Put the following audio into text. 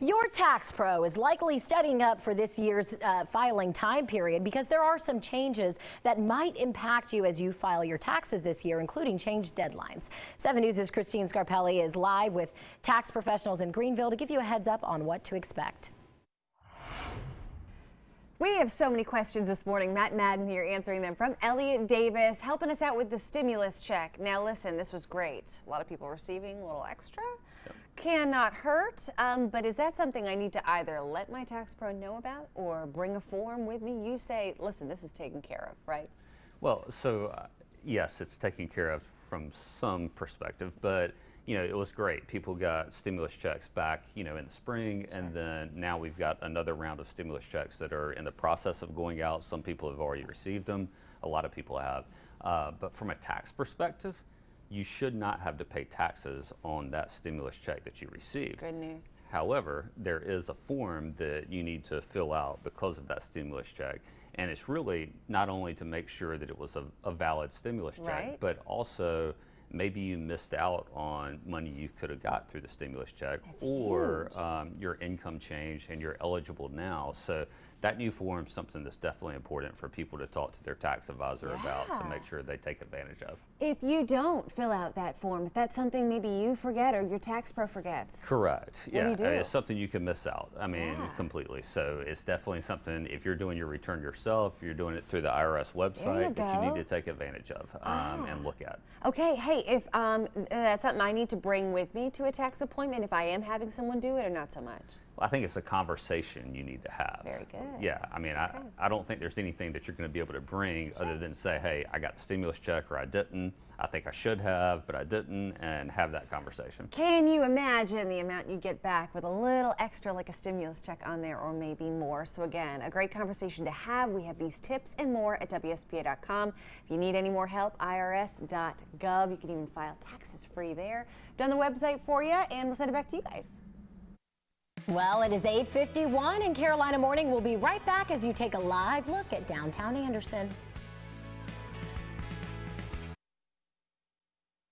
Your tax pro is likely studying up for this year's uh, filing time period because there are some changes that might impact you as you file your taxes this year, including change deadlines. 7 News' Christine Scarpelli is live with tax professionals in Greenville to give you a heads up on what to expect. We have so many questions this morning. Matt Madden here answering them from Elliott Davis, helping us out with the stimulus check. Now, listen, this was great. A lot of people receiving a little extra. Yep. Cannot hurt, um, but is that something I need to either let my tax pro know about or bring a form with me? You say, listen, this is taken care of, right? Well, so uh, yes, it's taken care of from some perspective, but you know, it was great. People got stimulus checks back, you know, in the spring, sure. and then now we've got another round of stimulus checks that are in the process of going out. Some people have already received them. A lot of people have. Uh, but from a tax perspective, you should not have to pay taxes on that stimulus check that you received. Good news. However, there is a form that you need to fill out because of that stimulus check. And it's really not only to make sure that it was a, a valid stimulus check, right. but also maybe you missed out on money you could have got through the stimulus check That's or um, your income changed and you're eligible now. So that new form is something that's definitely important for people to talk to their tax advisor yeah. about to make sure they take advantage of. If you don't fill out that form, if that's something maybe you forget or your tax pro forgets. Correct. Yeah, do do? it's something you can miss out. I mean, yeah. completely. So it's definitely something if you're doing your return yourself, you're doing it through the IRS website you that you need to take advantage of um, ah. and look at. Okay. Hey, if um, that's something I need to bring with me to a tax appointment, if I am having someone do it, or not so much. I think it's a conversation you need to have. Very good. Yeah, I mean, okay. I, I don't think there's anything that you're going to be able to bring sure. other than say, hey, I got the stimulus check or I didn't. I think I should have, but I didn't, and have that conversation. Can you imagine the amount you get back with a little extra, like a stimulus check on there, or maybe more? So, again, a great conversation to have. We have these tips and more at WSPA.com. If you need any more help, IRS.gov. You can even file taxes free there. Done the website for you, and we'll send it back to you guys. Well, it is 8.51 and Carolina Morning will be right back as you take a live look at downtown Anderson.